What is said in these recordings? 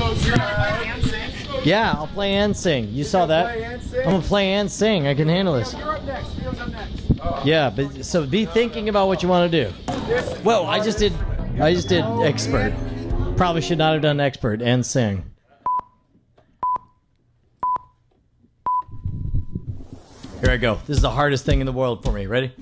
So sad. Yeah, I'll play and sing. You saw that? play and sing? I'm gonna play and sing. I can handle this. You're up next. Theo's up next. Yeah, but so be thinking about what you want to do. Well, I just did. I just did expert. Probably should not have done expert and sing. Here I go. This is the hardest thing in the world for me. Ready?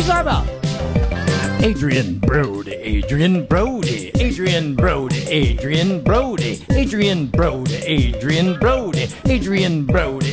You talking about? Adrien Brody, Adrien Brody, Adrien Brody, Adrien Brody, Adrien Brody, Adrien Brody, Adrien Brody,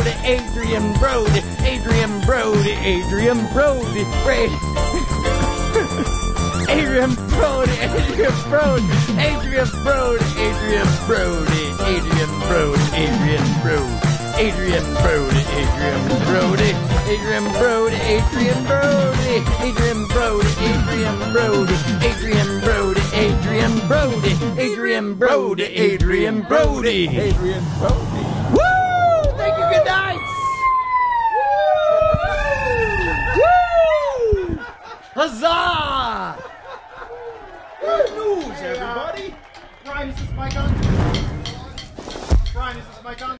Brody, Adrien Brody, Adrien Brody, Adrien Brody, Brady. Adrien Brody, Adrien Brody, Adrien Brody, Adrien Brody, Adrien Brody, Adrien Brody. Adrien Brody, Adrien Brody, Adrien Brody, Adrien Brody, Adrien Brody, Adrien Brody, Adrien Brody, Adrien Brody, Adrien Brody, Adrien Brody. Adrien Brody. Huzzah! Good news, everybody. Brian, is this mic on? Brian, is this mic on?